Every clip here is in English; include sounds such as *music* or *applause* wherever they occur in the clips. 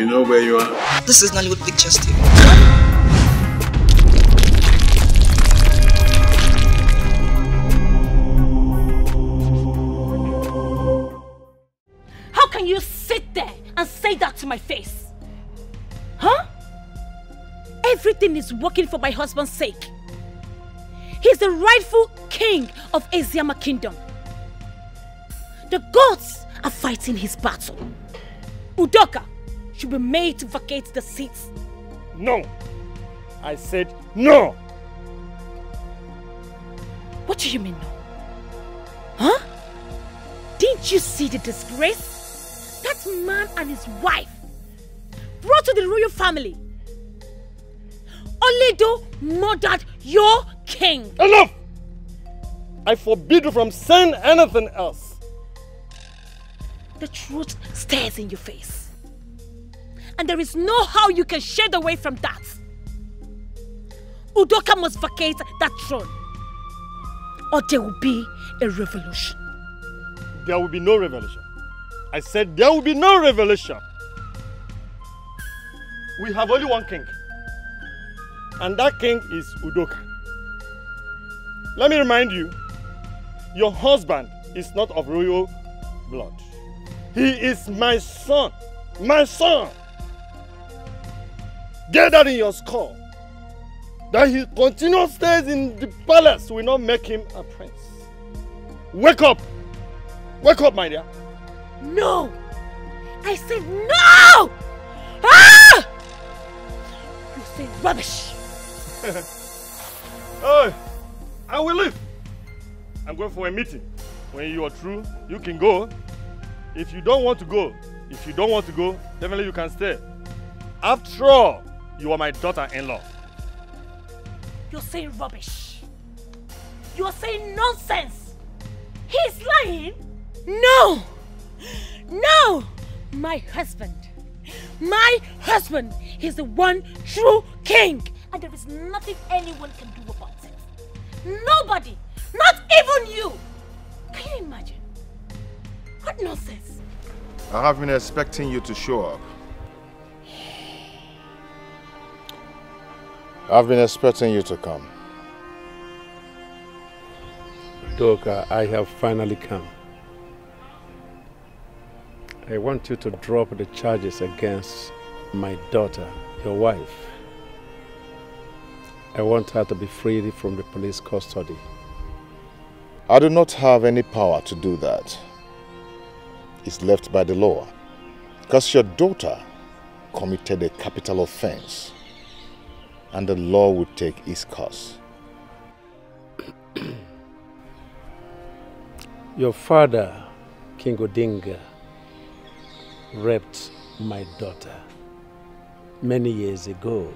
You know where you are? This is Nollywood Pictures TV. How can you sit there and say that to my face? Huh? Everything is working for my husband's sake. He's the rightful king of Isama Kingdom. The gods are fighting his battle. Udoka should be made to vacate the seats. No. I said no. What do you mean no? Huh? Didn't you see the disgrace? That man and his wife brought to the royal family. Oledo murdered your king. Enough! I forbid you from saying anything else. The truth stares in your face. And there is no how you can shed away from that. Udoka must vacate that throne. Or there will be a revolution. There will be no revolution. I said there will be no revolution. We have only one king. And that king is Udoka. Let me remind you, your husband is not of royal blood. He is my son. My son. Get that in your skull. That he continues stays in the palace will not make him a prince. Wake up! Wake up, my dear. No! I said no! Ah! You say rubbish. *laughs* hey, I will leave. I'm going for a meeting. When you are through, you can go. If you don't want to go, if you don't want to go, definitely you can stay. After all, you are my daughter-in-law. You're saying rubbish. You're saying nonsense. He's lying. No! No! My husband. My husband is the one true king. And there is nothing anyone can do about it. Nobody. Not even you. Can you imagine? What nonsense. I have been expecting you to show up. I've been expecting you to come. Doka, I have finally come. I want you to drop the charges against my daughter, your wife. I want her to be freed from the police custody. I do not have any power to do that. It's left by the law. Because your daughter committed a capital offense and the law would take its course. *clears throat* Your father, King Odinga, raped my daughter many years ago.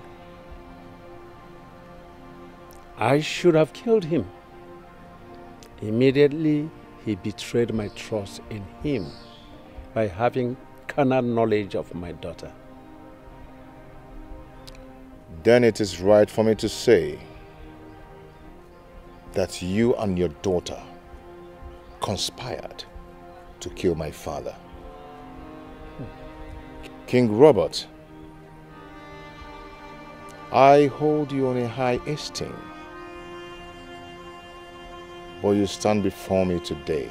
I should have killed him. Immediately, he betrayed my trust in him by having carnal knowledge of my daughter. Then it is right for me to say that you and your daughter conspired to kill my father. Hmm. King Robert, I hold you in high esteem. But you stand before me today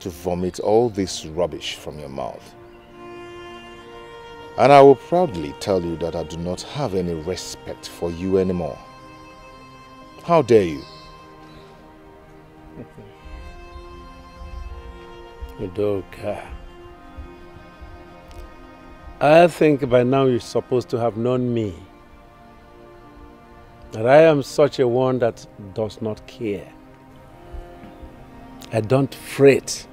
to vomit all this rubbish from your mouth. And I will proudly tell you that I do not have any respect for you anymore. How dare you? *laughs* Udoka. I think by now you're supposed to have known me. That I am such a one that does not care. I don't fret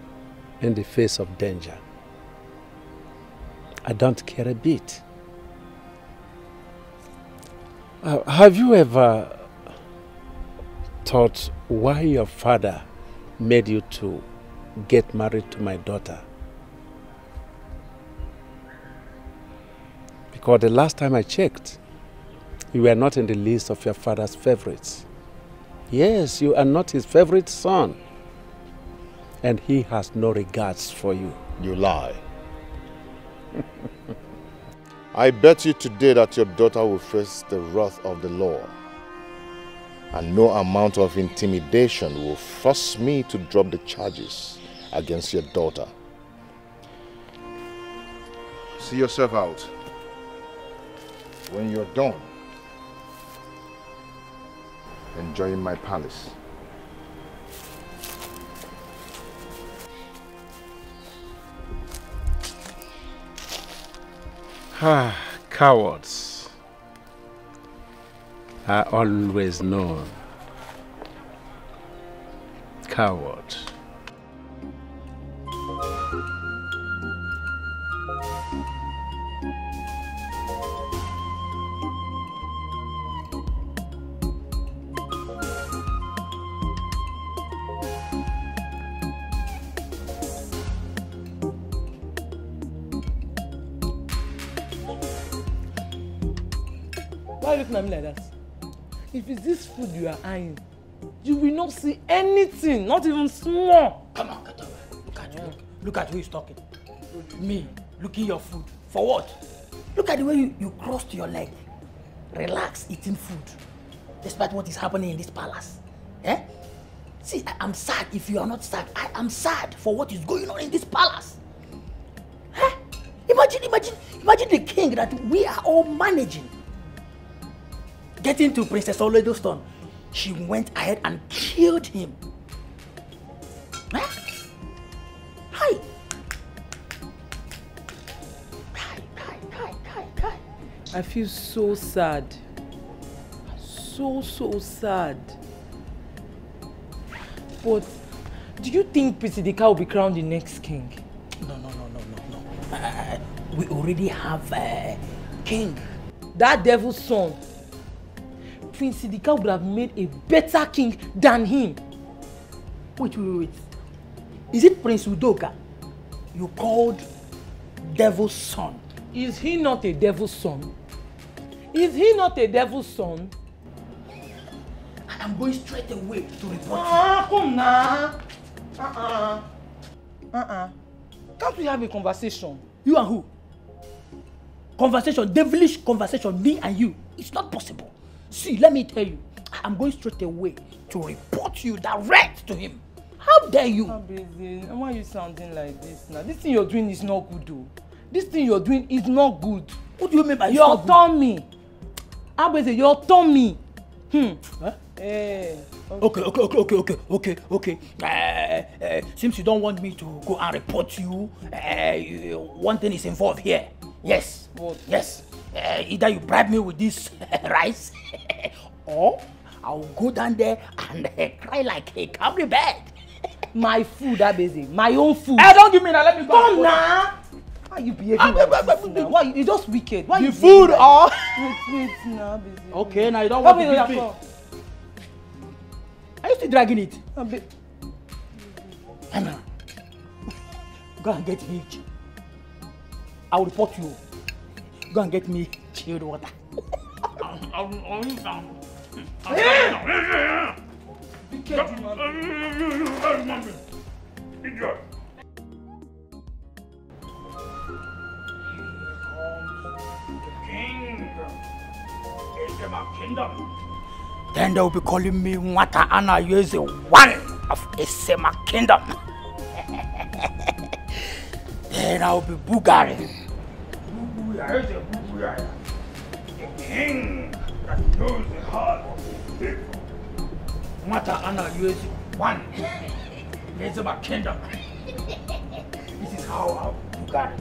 in the face of danger. I don't care a bit. Uh, have you ever thought why your father made you to get married to my daughter? Because the last time I checked, you were not in the list of your father's favorites. Yes, you are not his favorite son. And he has no regards for you. You lie. I bet you today that your daughter will face the wrath of the law. And no amount of intimidation will force me to drop the charges against your daughter. See yourself out. When you're done, enjoy my palace. Ah, cowards are always known. Coward. Why you looking at me like that? If it's this food you are eyeing, you will not see anything, not even small. Come on, over. Look at you. Look, at who is talking. Me, looking your food. For what? Look at the way you, you crossed your leg. Relax eating food. Despite what is happening in this palace. Eh? See, I am sad if you are not sad. I am sad for what is going on in this palace. Eh? Imagine, imagine, imagine the king that we are all managing. Getting to Princess Oledo's stone, she went ahead and killed him. Eh? Hi. Hi, hi, hi, hi, hi. I feel so sad. So, so sad. But do you think Prince Idika will be crowned the next king? No, no, no, no, no, no. Uh, we already have a king. That devil's son. Prince Sidika would have made a better king than him. Wait, wait, wait. Is it Prince Udoka you called devil's son? Is he not a devil's son? Is he not a devil's son? I am going straight away to report Ah, come now. Uh-uh. Uh-uh. Can't we have a conversation? you. You and who? Conversation, devilish conversation, me and you. It's not possible. See, let me tell you, I am going straight away to report you direct to him. How dare you? Abeze, why are you sounding like this now? This thing you're doing is not good though. This thing you're doing is not good. What do you mean by Your stop? tummy. Abeze, your tummy. Hmm. Huh? Eh. Okay, okay, okay, okay, okay, okay, okay. Uh, uh, since you don't want me to go and report you, uh, you one thing is involved here. Yes. What? Yes. Uh, either you bribe me with this *laughs* rice, *laughs* or I'll go down there and uh, cry like a camry bed. *laughs* My food, Abeze. My own food. Hey, don't give me that. Let me go. Come now. Why you behaving Ah, like but- but- this now? Why you, you're just wicked. Why The you food behaving or Wait, wait Abeze. okay, now you don't Come want to me. come. Are you still dragging it? Abe- Anna, go and get me. I will report you. Go and get me chilled water. Then they will be calling me Nwata Anna Yeze, one of Esema Kingdom. *laughs* then I will be Bugari. Nwata Anna Yeze, one. Isama Kingdom. this is how I will be Bugari.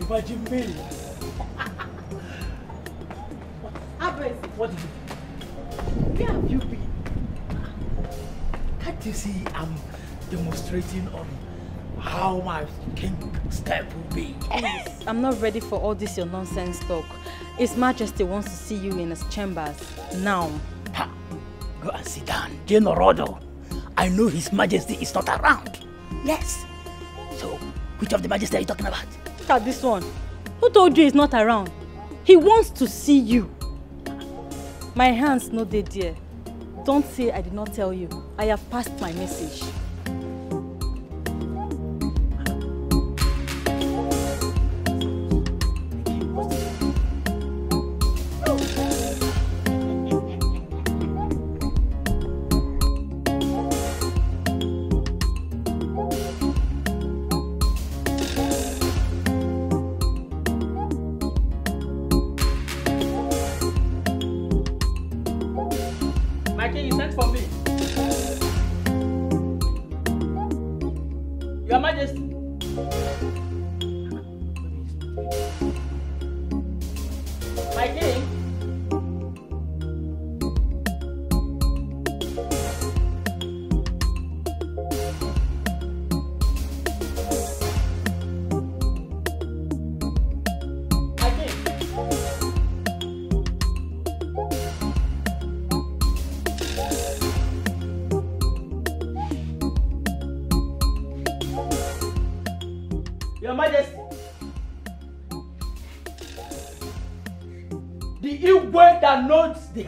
Imagine me. Abezi, What you where have you been? Can't you see I'm demonstrating on how my king step will be? I'm not ready for all this your nonsense talk. His Majesty wants to see you in his chambers now. Ha! Go and sit down. General Rodo. I know His Majesty is not around. Yes. So, which of the Majesty are you talking about? Look at this one. Who told you he's not around? He wants to see you. My hands no dey there. Don't say I did not tell you. I have passed my message.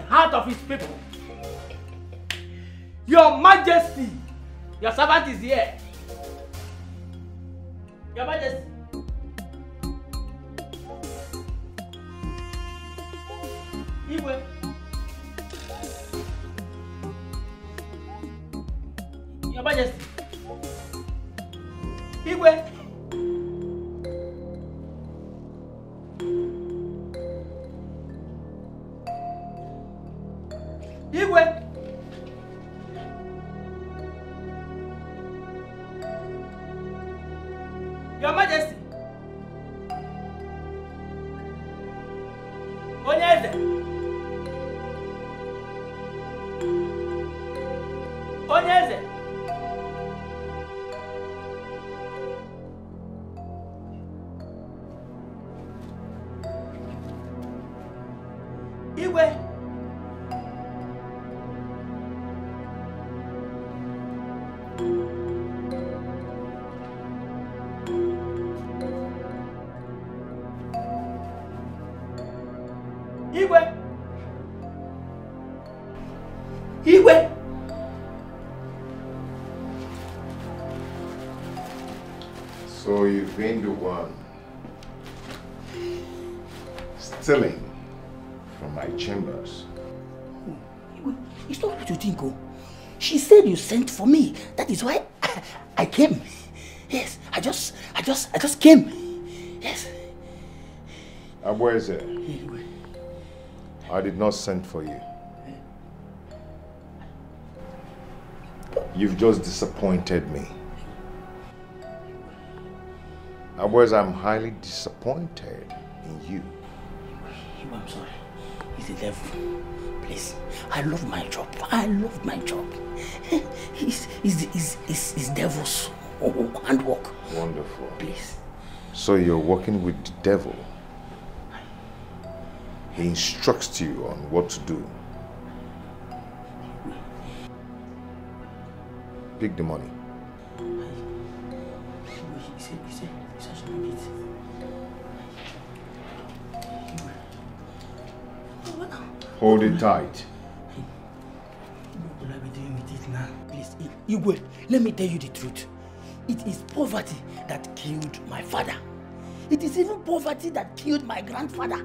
Heart of his people. Your Majesty. Your servant is here. Onye eze. Onye eze. Just, I. Yes. Uh, Abweze, Igwe. I did not send for you. You've just disappointed me. Abweze, I'm highly disappointed in you. I'm sorry. He's the devil. Please. I love my job. I love my job. He's, he's, he's, he's, he's devil's *laughs* handwork. Wonderful. Please. So you're working with the devil. He instructs you on what to do. Pick the money. Hold it tight. Igwe, let me tell you the truth. It is poverty that killed my father. It is even poverty that killed my grandfather.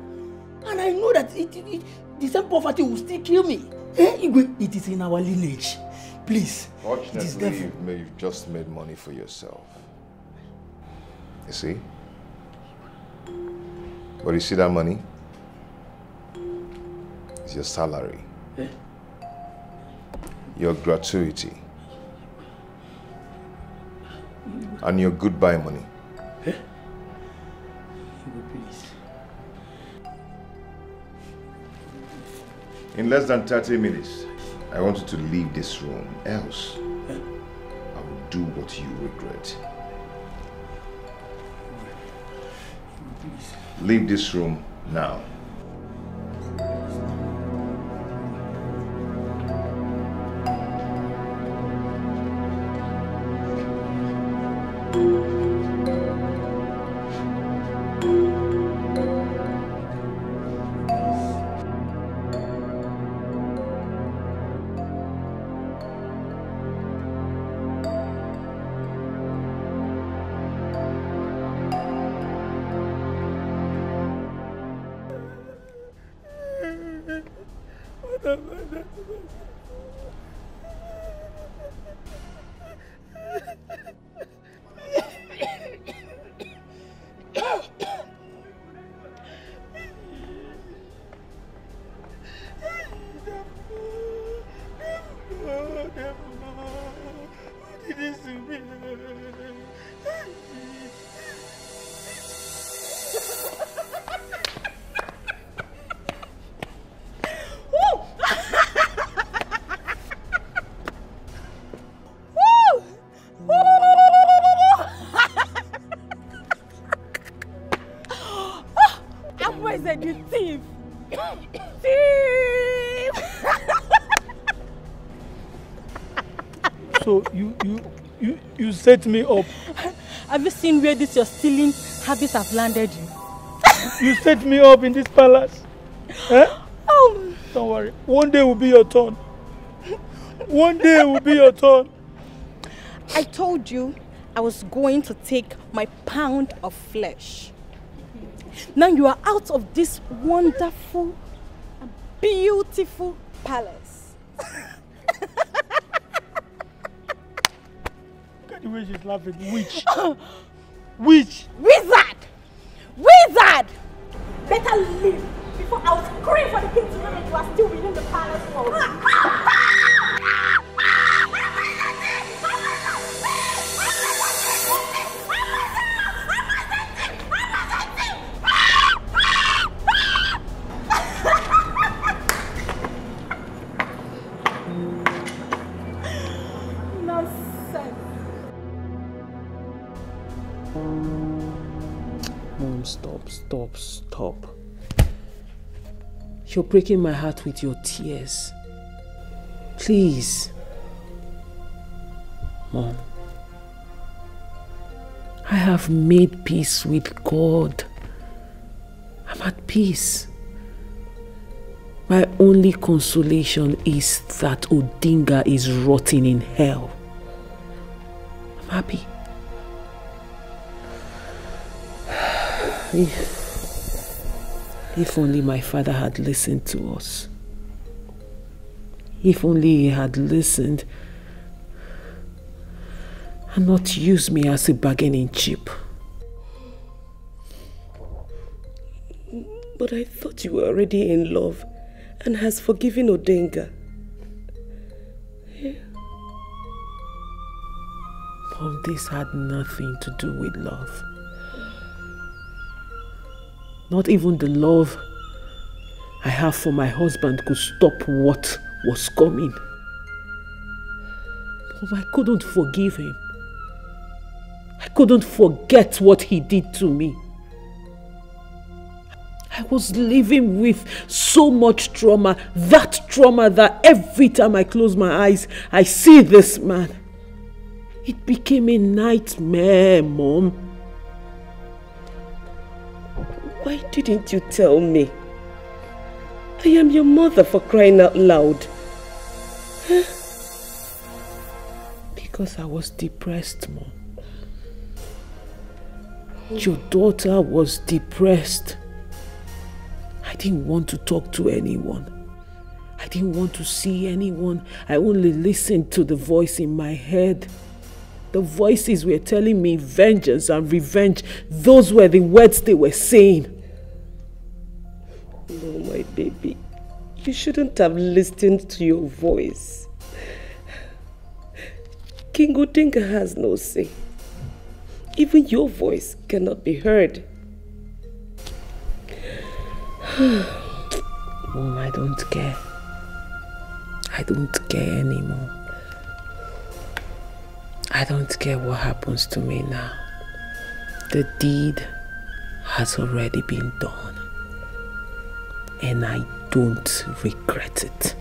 And I know that it, it, it- the same poverty will still kill me. Eh, Igwe, it is in our lineage. Please, it is Fortunately, devil. you've, made, you've just made money for yourself. You see? But you see that money? It's your salary. Eh? Your gratuity. And your goodbye money. Igwe, In less than 30 minutes, I want you to leave this room. Else, I will do what you regret. Leave this room now. Said you thief! thief! So you you you you set me up. Have you seen where this your stealing habits have landed you? You set me up in this palace. Eh? Oh, Don't worry. One day will be your turn. One day will be your turn. I told you I was going to take my pound of flesh. Now you are out of this wonderful, beautiful palace. *laughs* Look at the way she's laughing. Witch. *laughs* Witch. Wizard! Wizard! Better leave before I will scream for the king to know that you are still within the palace walls. *laughs* You're breaking my heart with your tears. Please. Mom. I have made peace with God. I'm at peace. My only consolation is that Odinga is rotting in hell. I'm happy. *sighs* If, only my father had listened to us. If only he had listened and not used me as a bargaining chip. But I thought you were already in love and has forgiven Odinga. Mom, this had nothing to do with love. Not even the love I have for my husband could stop what was coming. Mom, I couldn't forgive him. I couldn't forget what he did to me. I was living with so much trauma, that trauma that every time I close my eyes, I see this man. It became a nightmare, Mom. Why didn't you tell me? I am your mother for crying out loud. Because I was depressed, Mom. Your daughter was depressed. I didn't want to talk to anyone. I didn't want to see anyone. I only listened to the voice in my head. The voices were telling me vengeance and revenge. Those were the words they were saying. My baby. You shouldn't have listened to your voice. King Odinga has no say. Even your voice cannot be heard. *sighs* Mom, I don't care. I don't care anymore. I don't care what happens to me now. The deed has already been done. And I don't regret it.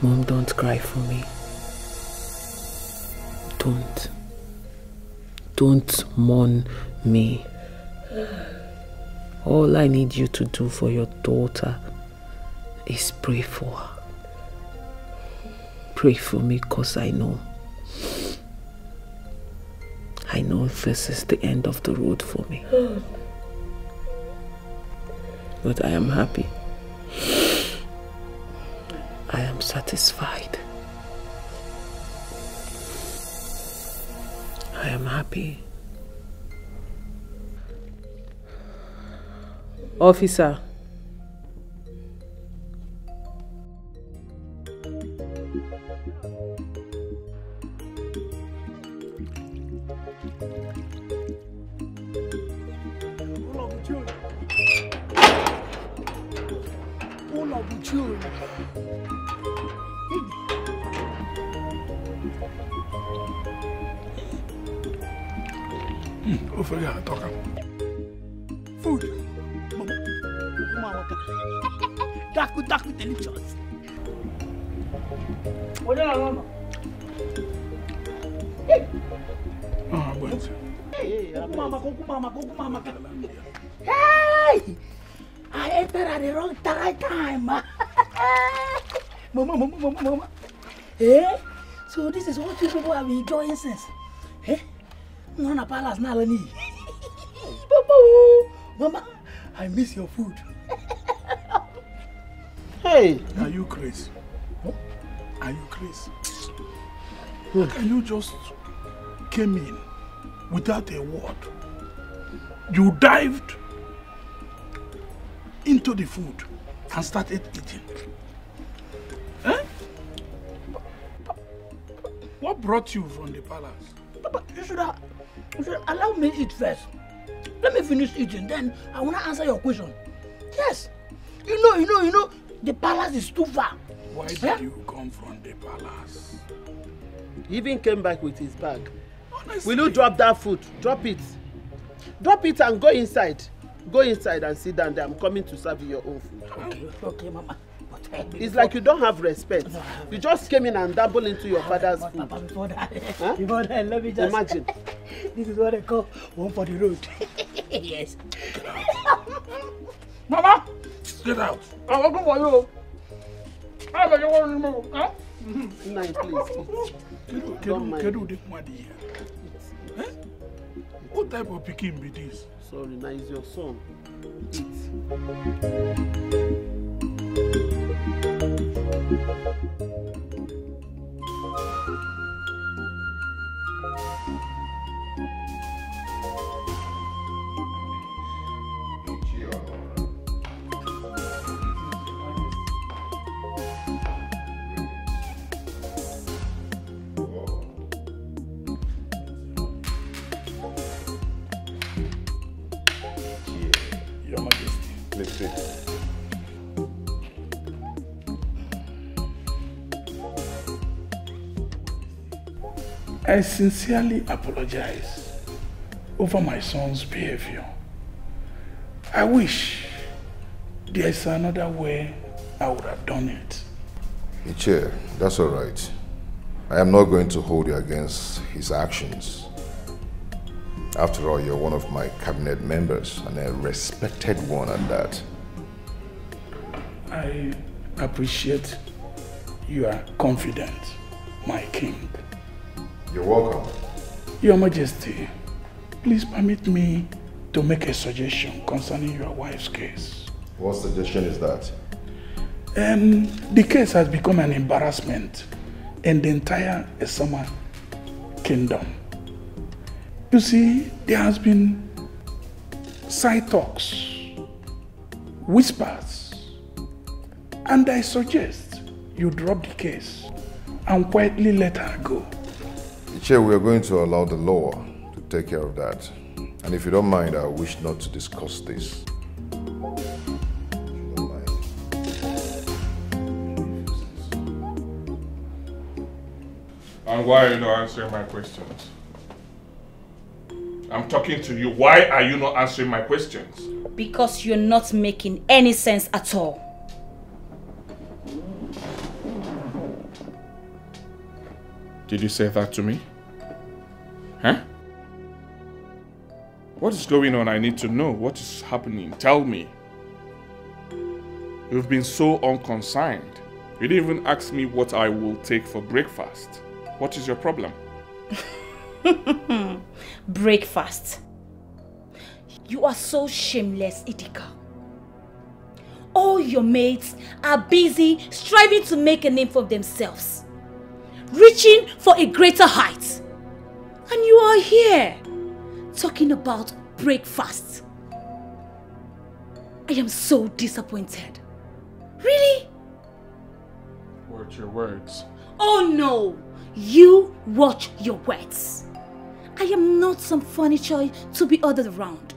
Mom, don't cry for me. Don't. Don't mourn me. All I need you to do for your daughter is pray for her. Pray for me because I know. I know this is the end of the road for me. But I am happy. I am satisfied. I am happy. Officer. June. O fẹ́ yàrá tọ́ka. Food. Mama, mama waka. Daku daku delicious. Wọ́n yàrá mama. Ah, bọ̀ ẹ̀ tí. Mama kò kú mama kò kú mama kò. Hey! Entered at the wrong time. *laughs* mama, mama, mama, mama. Eh? So this is what you people have been enjoying since. Eh? No na palace na lani. Papa, mama, I miss your food. *laughs* Hey! Are you crazy? Are you crazy? Can you just came in without a word? You dived into the food and started eating. Eh? What brought you from the palace? Papa, you should have, you should allow me eat first. Let me finish eating, then I wanna answer your question. Yes. You know, you know, you know, the palace is too far. Why did Eh? you come from the palace? He even came back with his bag. Will you drop that food? Drop it. Drop it and go inside. Go inside and sit down there. I'm coming to serve you your own food. Okay, okay, Mama. Eh, It's like you don't have respect. No, you just came in and dabbled into your father's but, food. Papa, before that, huh? before that, let me just imagine. *laughs* this is what I call one for the road. *laughs* yes. Mama, get out. I'm working for you. I'm working for you. Huh? Nine, please. Kedu, kedu, kedu, kedu, kedu, kedu, kedu, kedu, kedu, kedu, kedu, kedu, kedu, kedu, kedu, kedu, Sorry, now it's your son. Eat. I sincerely apologize over my son's behavior. I wish there's another way I would have done it. Chair, that's all right. I am not going to hold you against his actions. After all, you're one of my cabinet members and a respected one at that. I appreciate your confidence, my king. You're welcome. Your Majesty, please permit me to make a suggestion concerning your wife's case. What suggestion is that? Um, the case has become an embarrassment in the entire Isama kingdom. You see, there has been side talks, whispers, and I suggest you drop the case and quietly let her go. Chair, we are going to allow the law to take care of that. And if you don't mind, I wish not to discuss this. And why are you not answering my questions? I'm talking to you. Why are you not answering my questions? Because you're not making any sense at all. Did you say that to me? Huh? What is going on? I need to know. What is happening? Tell me. You've been so unconcerned. You didn't even ask me what I will take for breakfast. What is your problem? *laughs* Breakfast. You are so shameless, Idika. All your mates are busy striving to make a name for themselves, reaching for a greater height. And you are here talking about breakfast. I am so disappointed. Really? Watch your words. Oh no! You watch your words. I am not some furniture to be ordered around.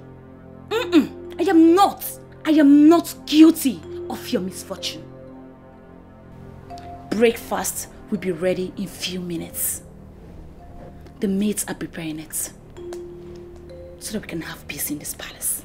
Mm-mm. I am not. I am not guilty of your misfortune. Breakfast will be ready in a few minutes. The maids are preparing it. so that we can have peace in this palace.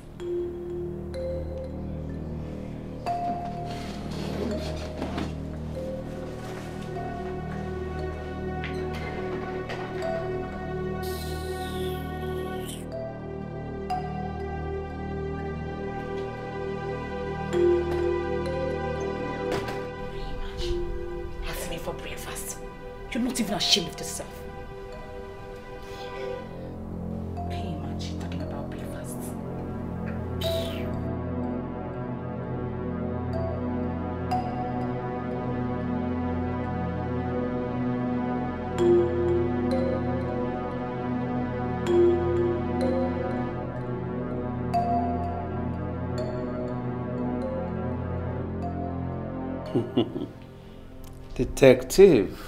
*laughs* Detective.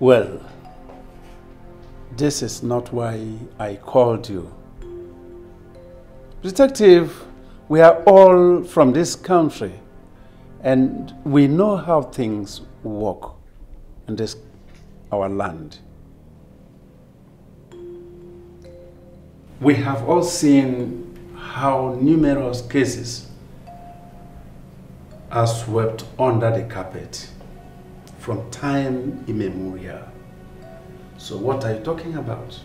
well, this is not why I called you. Detective, we are all from this country and we know how things work in this our land. We have all seen how numerous cases are swept under the carpet from time immemorial. So what are you talking about?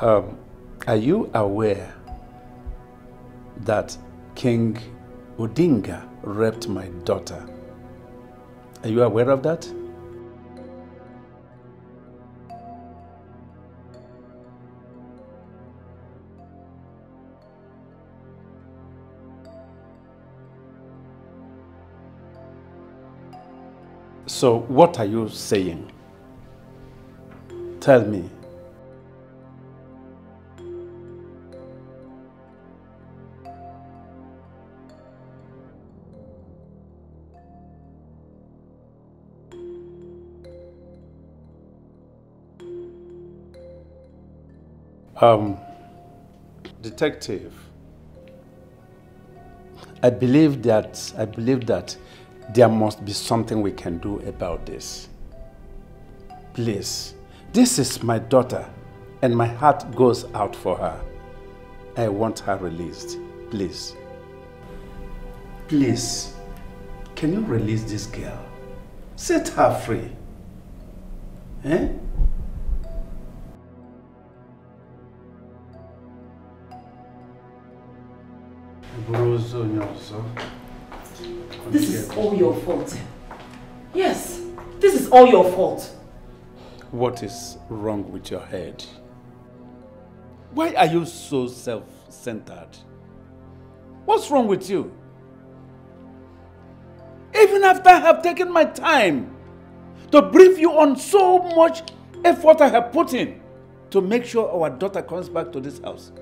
Um, are you aware that King Odinga raped my daughter? Are you aware of that? So, what are you saying? Tell me. Um, detective, I believe that I believe that there must be something we can do about this. Please, this is my daughter, and my heart goes out for her. I want her released. Please. Please, can you release this girl? Set her free. Eh? This is all your fault. Yes, this is all your fault. What is wrong with your head? Why are you so self-centered? What's wrong with you? Even after I have taken my time to brief you on so much effort I have put in to make sure our daughter comes back to this house.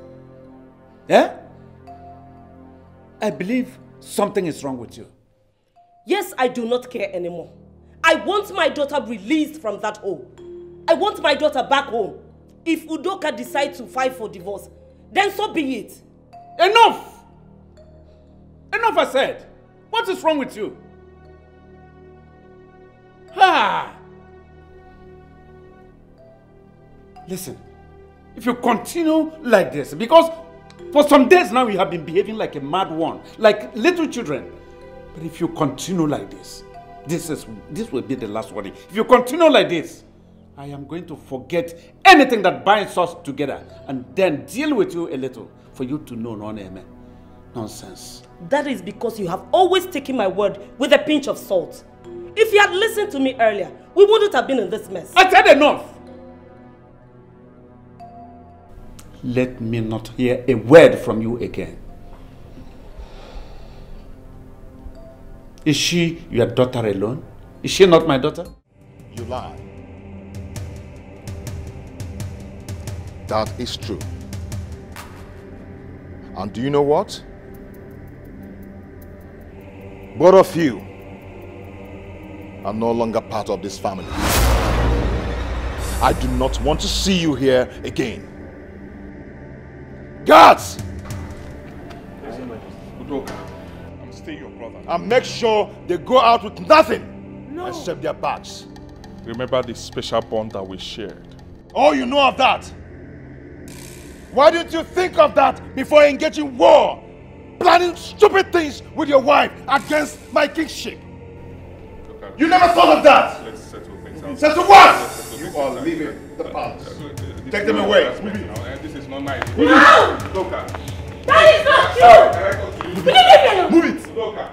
Yeah? I believe something is wrong with you. Yes, I do not care anymore. I want my daughter released from that hole. I want my daughter back home. If Udoka decides to file for divorce, then so be it. Enough! Enough, I said. What is wrong with you? Ha! Listen, if you continue like this, because for some days now you have been behaving like a mad one, like little children. But if you continue like this, this is this will be the last warning. If you continue like this, I am going to forget anything that binds us together and then deal with you a little for you to know no amen. Nonsense. That is because you have always taken my word with a pinch of salt. If you had listened to me earlier, we wouldn't have been in this mess. I said enough. Let me not hear a word from you again. Is she your daughter alone? Is she not my daughter? You lie. That is true. And do you know what? Both of you are no longer part of this family. I do not want to see you here again. Guards! Udoka, I'm still your brother. And make sure they go out with nothing no. except their bags. Remember the special bond that we shared. Oh, you know of that? Why didn't you think of that before engaging war? Planning stupid things with your wife against my kingship. You never thought of that! Let's settle things out. Settle what? Settle You are leaving the palace. This Take is them not away. harassment now, eh? This is not nice. No! Udoka. That is not true! Director, Will you leave me alone? Move it! Udoka.